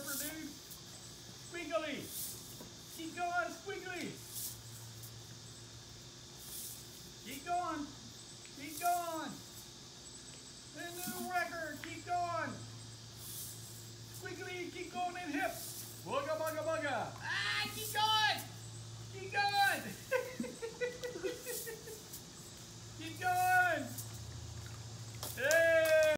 server, dude. Squiggly. Keep going, Squiggly. Keep going. Keep going. The new record. Keep going. Squiggly, keep going and hip.